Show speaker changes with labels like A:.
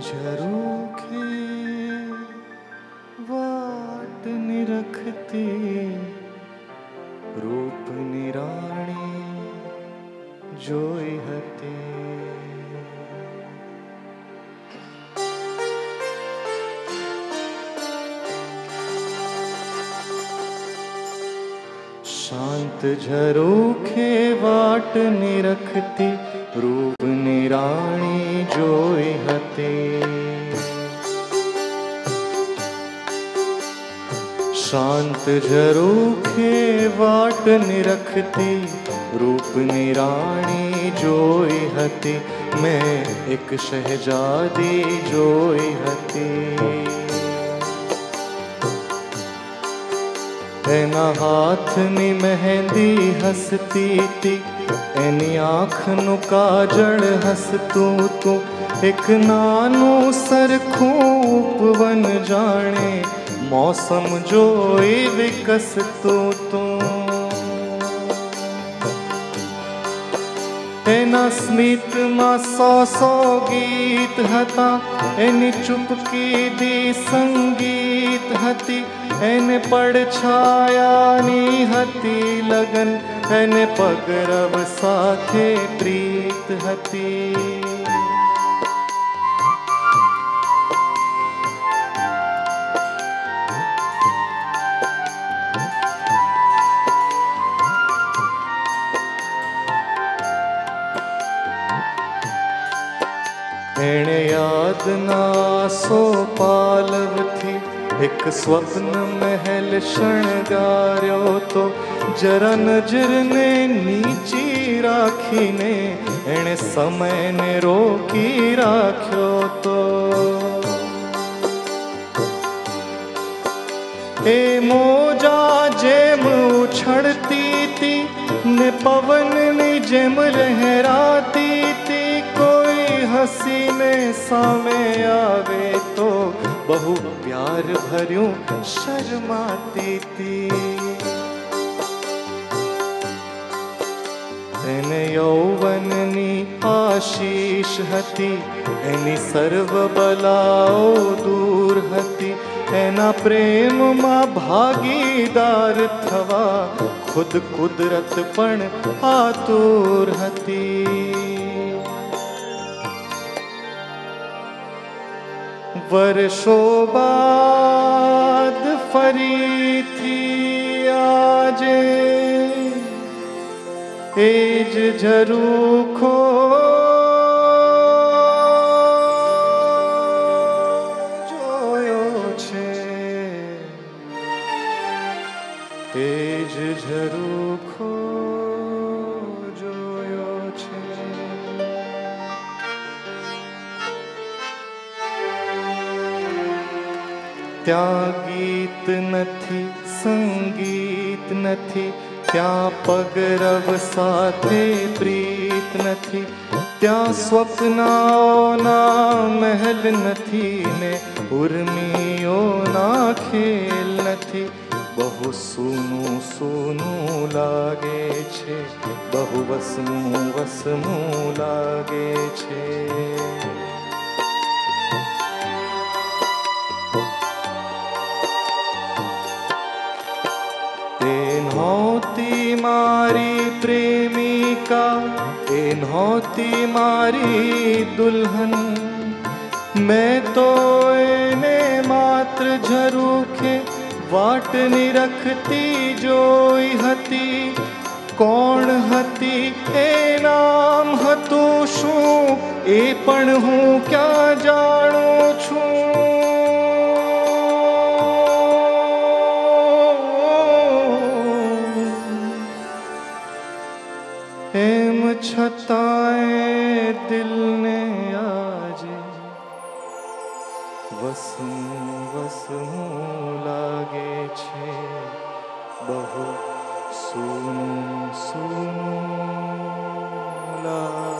A: झरोखे वाट निरखते रूप निराणे जोई हते शांत झरोखे वाट निरखती रूप निराणी जोई हते शांत झरोखे वाट निरखती, रूप निराणी जोई हती। मैं एक शहजादी जोई हती। एना हाथ नी मेहंदी हसती ती एनी आँख नु काजल हस तू। तू एक नानू सरखू वन जाने મોસમ જોઈ વિકસતું તું એના સ્મિતમાં સો સો ગીત હતા એની ચૂપકી દી સંગીત હતી એને પડછાયાની હતી લગન એને પગરવ સાથે પ્રીત હતી साधना सो पालव थी एक स्वप्न महल शणगारियो तो। जरा नज़र ने नीची राखी ने, एण समय ने रोकी राख्यो तो। ए मोजा जेम उछड़ती थी, ने पवन ने जेम लहराती थी। હસીને સામે આવે તો બહુ પ્યાર ભર્યું શરમાતી હતી એને યૌવનની આશીષ હતી એની સર્વ બલાઓ દૂર હતી એના પ્રેમમાં ભાગીદાર થવા ખુદ કુદરત પણ આતુર હતી वर्षों बाद फरी थी आजे एज झरू खो तेज झरूखो। ત્યાં ગીત નથી સંગીત નથી ત્યાં પગરવ સાથે પ્રીત નથી ત્યાં સ્વપ્નાઓના મહેલ નથી ને ઉર્મિઓના ખેલ નથી બહુ સૂનું સૂનું લાગે છે બહુ વસમું વસમું લાગે છે નહોતી મારી પ્રેમિકા એ નહોતી મારી દુલ્હન મેં તો એને માત્ર ઝરૂખે વાટની રખતી જોઈ હતી કોણ હતી એ નામ હતું શું એ પણ હું ક્યાં हेम छताए दिल ने आज। वसू वसू लागे छे। बहु सुन सुन लागे